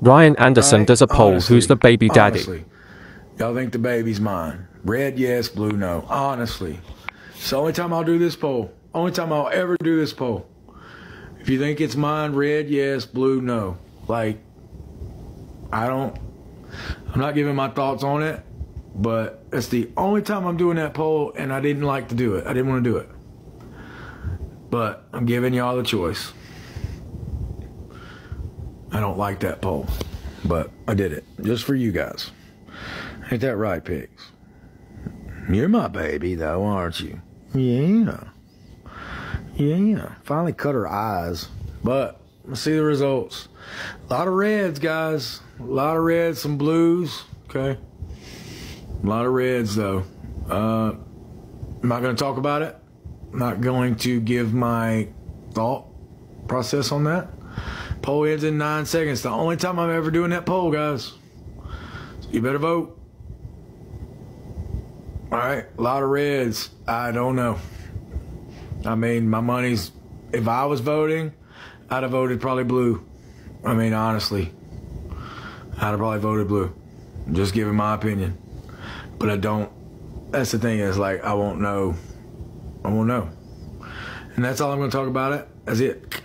Ryan Anderson does a poll Honestly, who's the baby daddy. honestly. Y'all think the baby's mine. Red, yes. Blue, no. Honestly. It's the only time I'll do this poll. Only time I'll ever do this poll. If you think it's mine, red, yes. Blue, no. Like, I don't. I'm not giving my thoughts on it, but it's the only time I'm doing that poll, and I didn't like to do it. I didn't want to do it. But I'm giving y'all the choice. I don't like that poll, but I did it just for you guys. Ain't that right, pigs? You're my baby, though, aren't you? Yeah. Yeah. Finally cut her eyes, but let's see the results. A lot of reds, guys. A lot of reds, some blues. Okay. A lot of reds, though. Uh, I'm not going to talk about it. Not going to give my thought process on that. Poll ends in nine seconds. The only time I'm ever doing that poll, guys. So you better vote. All right, a lot of reds. I don't know. I mean, my money's. If I was voting, I'd have voted probably blue. I mean, honestly, I'd have probably voted blue. Just giving my opinion, but I don't. That's the thing is like I won't know. I won't know, and that's all I'm going to talk about it. That's it.